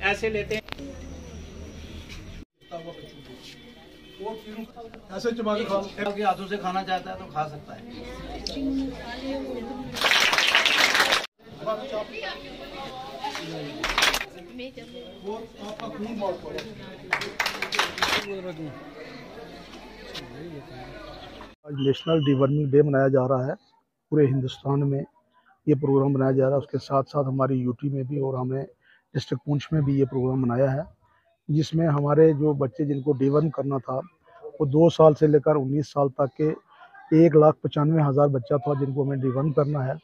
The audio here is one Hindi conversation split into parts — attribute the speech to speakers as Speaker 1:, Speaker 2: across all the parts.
Speaker 1: पैसे लेते हैं।
Speaker 2: ऐसे चबा के खाओ।
Speaker 3: के हाथों से खाना चाहता है तो खा सकता है।
Speaker 2: वो आपका खून बहुत पड़े आज नेशनल डिवर्मिंग डे मनाया जा रहा है पूरे हिंदुस्तान में। ये प्रोग्राम बनाया जा रहा है। उसके साथ साथ हमारी यूटी में भी और हमें डिस्ट्रिक्ट पुंछ में भी ये प्रोग्राम बनाया है। जिसमें हमारे जो बच्चे जिनको डिवर्म करना था, वो दो साल से लेकर उन्नीस साल तक के एक लाख पचानवे हज़ार बच्चा था जिनको हमें डिवर्म करना है।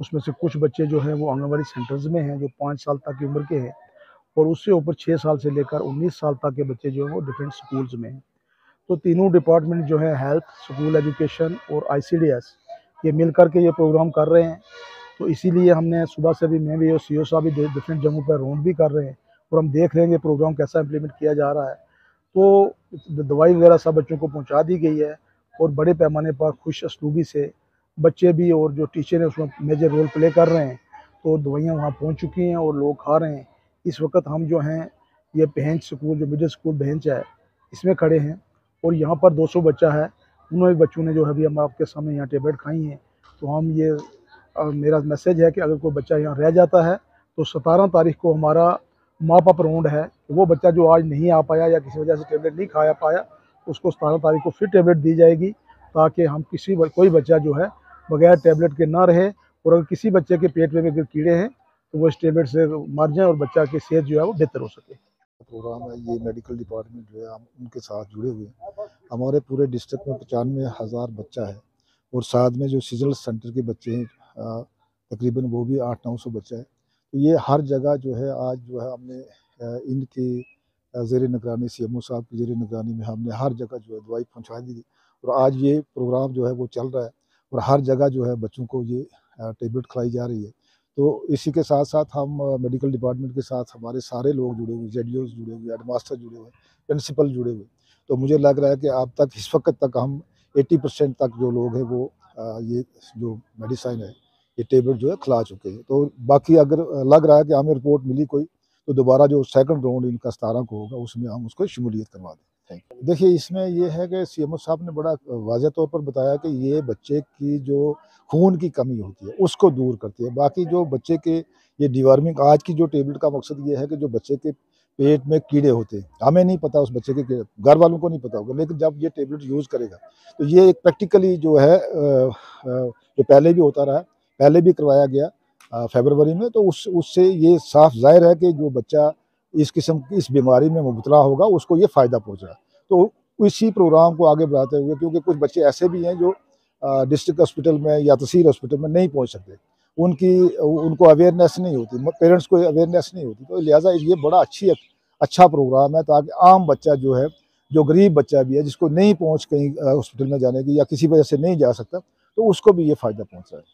Speaker 2: उसमें से कुछ बच्चे जो हैं वो आंगनबाड़ी सेंटर्स में हैं, जो पाँच साल तक की उम्र के हैं और उससे ऊपर छः साल से लेकर उन्नीस साल तक के बच्चे जो हैं वो डिफरेंट स्कूल्स में हैं। तो तीनों डिपार्टमेंट जो है हेल्थ स्कूल एजुकेशन और आईसीडीएस ये मिल कर के ये प्रोग्राम कर रहे हैं। तो इसीलिए हमने सुबह से भी, मैं भी और सी ओ साहब भी डिफरेंट जगहों पर राउंड भी कर रहे हैं और हम देख रहे हैं कि प्रोग्राम कैसा इम्प्लीमेंट किया जा रहा है। तो दवाई वगैरह सब बच्चों को पहुँचा दी गई है और बड़े पैमाने पर खुश असलूबी से बच्चे भी और जो टीचर हैं उसमें मेजर रोल प्ले कर रहे हैं। तो दवाइयाँ वहाँ पहुँच चुकी हैं और लोग खा रहे हैं। इस वक्त हम जो हैं, ये बहंच स्कूल जो मिडिल स्कूल बहंच है, इसमें खड़े हैं और यहाँ पर 200 बच्चा है। उन्होंने बच्चों ने जो है अभी हम आपके सामने यहाँ टेबलेट खाई हैं तो हम ये आ, मेरा मैसेज है कि अगर कोई बच्चा यहाँ रह जाता है तो सतारह तारीख को हमारा माप अप राउंड है वो बच्चा जो आज नहीं आ पाया या किसी वजह से टेबलेट नहीं खाया पाया उसको सतारह तारीख को फिर टेबलेट दी जाएगी ताकि हम किसी कोई बच्चा जो है बगैर टेबलेट के ना रहे और अगर किसी बच्चे के पेट में भी अगर कीड़े हैं तो वो इस टेबलेट से मर जाए और बच्चा की सेहत जो है वो बेहतर हो सके।
Speaker 4: प्रोग्राम है ये मेडिकल डिपार्टमेंट जो है हम उनके साथ जुड़े हुए हैं। हमारे पूरे डिस्ट्रिक्ट में पचानवे हज़ार बच्चा है और साथ में जो सीजनल सेंटर के बच्चे हैं तकरीबन वो भी आठ नौ सौ बच्चा है। तो ये हर जगह जो है, आज जो है हमने इनकी जेर निगरानी सी एम ओ साहब की जेर निगरानी में हमने हर जगह जो है दवाई पहुँचा दी और आज ये प्रोग्राम जो है वो चल रहा है और हर जगह जो है बच्चों को ये टेबलेट खिलाई जा रही है। तो इसी के साथ साथ हम मेडिकल डिपार्टमेंट के साथ हमारे सारे लोग जुड़े हुए जेड जुड़े हुए हेडमास्टर जुड़े हुए प्रिंसिपल जुड़े हुए तो मुझे लग रहा है कि अब तक, इस वक्त तक हम 80 परसेंट तक जो लोग हैं वो ये जो मेडिसिन है, ये टेबलेट जो है खिला चुके हैं। तो बाकी अगर लग रहा है कि हमें रिपोर्ट मिली कोई तो दोबारा जो सेकंड राउंड इनका सतारह को होगा, उसमें हम उसको शमूलियत करवा दें। देखिए, इसमें ये है कि सी एम साहब ने बड़ा वाजह तौर पर बताया कि ये बच्चे की जो खून की कमी होती है, उसको दूर करती है। बाकी जो बच्चे के, ये डिवार्मिंग, आज की जो टेबलेट का मकसद ये है कि जो बच्चे के पेट में कीड़े होते हैं। हमें नहीं पता उस बच्चे के घर वालों को नहीं पता होगा, लेकिन जब ये टेबलेट यूज़ करेगा तो ये एक प्रैक्टिकली जो है जो पहले भी होता रहा, पहले भी करवाया गया फेबरवरी में तो उस, उससे ये साफ़ ज़ाहिर है कि जो बच्चा इस किस्म की इस बीमारी में मुबतला होगा, उसको ये फ़ायदा पहुँच रहा तो इसी प्रोग्राम को आगे बढ़ाते हुए, क्योंकि कुछ बच्चे ऐसे भी हैं जो डिस्ट्रिक्ट हॉस्पिटल में या तहसील हॉस्पिटल में नहीं पहुँच सकते। उनकी उनको अवेयरनेस नहीं होती पेरेंट्स को अवेयरनेस नहीं होती। तो लिहाजा ये बड़ा अच्छी अच्छा प्रोग्राम है, ताकि आम बच्चा जो है, जो गरीब बच्चा भी है, जिसको नहीं पहुँच कहीं हॉस्पिटल में जाने की या किसी वजह से नहीं जा सकता तो उसको भी ये फ़ायदा पहुँच रहा है।